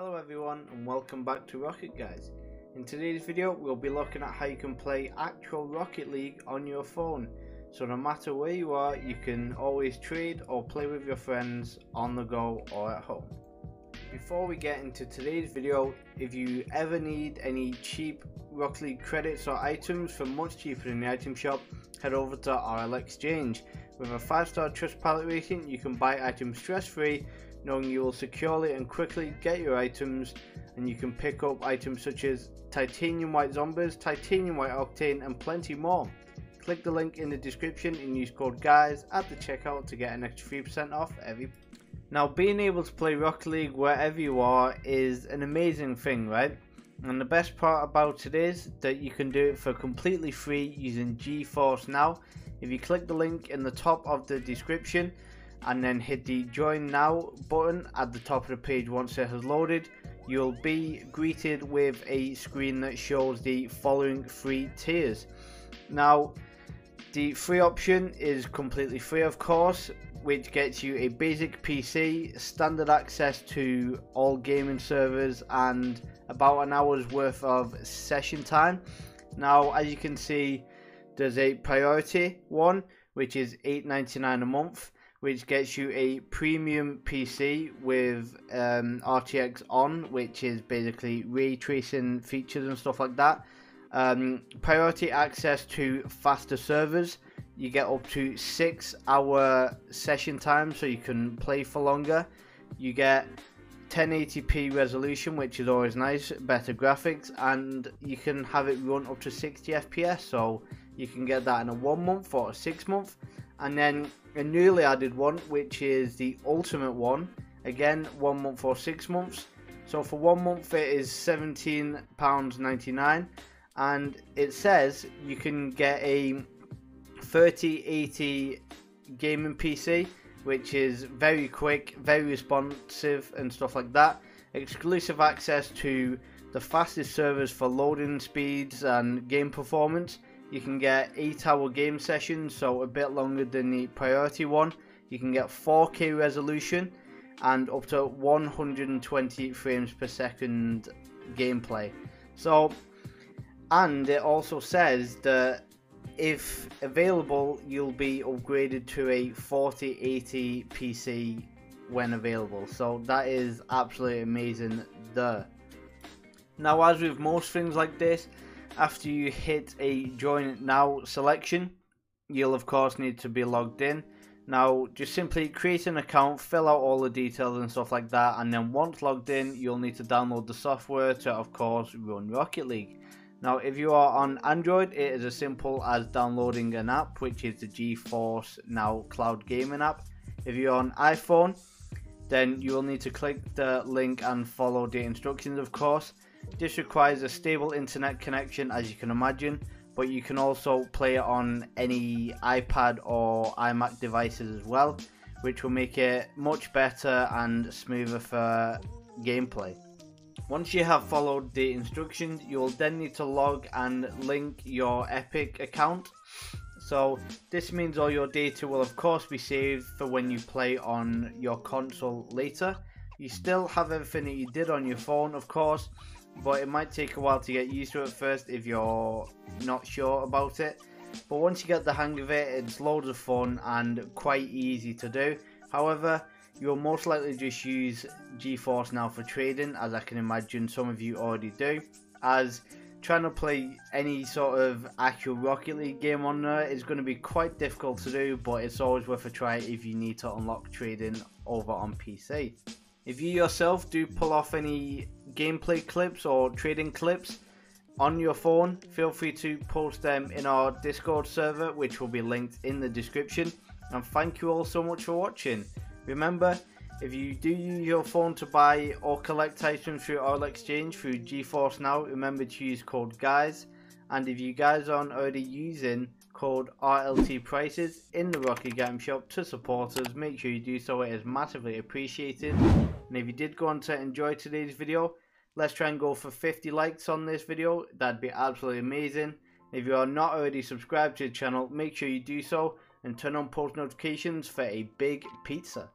Hello everyone and welcome back to Rocket Guis. In today's video we'll be looking at how you can play actual Rocket League on your phone. So no matter where you are you can always trade or play with your friends on the go or at home. Before we get into today's video, if you ever need any cheap Rocket League credits or items for much cheaper in the item shop, head over to RL Exchange. With a 5 star trust Trustpilot rating you can buy items stress free knowing you will securely and quickly get your items and you can pick up items such as titanium white Zombas, titanium white octane and plenty more. Click the link in the description and use code GUIS at the checkout to get an extra 3% off every. Now being able to play Rocket League wherever you are is an amazing thing right? And the best part about it is that you can do it for completely free using GeForce Now. If you click the link in the top of the description and then hit the join now button at the top of the page once it has loaded. You'll be greeted with a screen that shows the following three tiers. Now the free option is completely free of course which gets you a basic PC, standard access to all gaming servers and about an hour's worth of session time. Now as you can see there's a priority one which is $8.99 a month which gets you a premium PC with um, RTX on, which is basically ray tracing features and stuff like that. Um, priority access to faster servers. You get up to six hour session time, so you can play for longer. You get 1080p resolution, which is always nice, better graphics, and you can have it run up to 60 FPS. So you can get that in a one month or a six month and then a newly added one which is the ultimate one. Again one month or six months. So for one month it is 17 pounds 99 and it says you can get a 3080 gaming pc which is very quick very responsive and stuff like that. Exclusive access to the fastest servers for loading speeds and game performance you can get 8 hour game sessions, so a bit longer than the priority one. You can get 4K resolution and up to 120 frames per second gameplay. So, and it also says that if available, you'll be upgraded to a 4080 PC when available. So that is absolutely amazing there. Now, as with most things like this, after you hit a join now selection, you'll of course need to be logged in. Now, just simply create an account, fill out all the details and stuff like that, and then once logged in, you'll need to download the software to, of course, run Rocket League. Now, if you are on Android, it is as simple as downloading an app, which is the GeForce Now Cloud Gaming app. If you're on iPhone, then you will need to click the link and follow the instructions, of course. This requires a stable internet connection as you can imagine, but you can also play it on any iPad or iMac devices as well, which will make it much better and smoother for gameplay. Once you have followed the instructions, you will then need to log and link your Epic account. So this means all your data will of course be saved for when you play on your console later. You still have everything that you did on your phone of course, but it might take a while to get used to it first if you're not sure about it. But once you get the hang of it, it's loads of fun and quite easy to do. However, you'll most likely just use GeForce now for trading, as I can imagine some of you already do, as trying to play any sort of actual Rocket League game on there is going to be quite difficult to do, but it's always worth a try if you need to unlock trading over on PC. If you yourself do pull off any gameplay clips or trading clips on your phone, feel free to post them in our Discord server, which will be linked in the description. And thank you all so much for watching. Remember, if you do use your phone to buy or collect items through RL Exchange through GeForce Now, remember to use code GUIS. And if you guys aren't already using code RLT prices in the Rocket Game Shop to support us. Make sure you do so, it is massively appreciated. And if you did go on to enjoy today's video, let's try and go for 50 likes on this video. That'd be absolutely amazing. If you are not already subscribed to the channel, make sure you do so and turn on post notifications for a big pizza.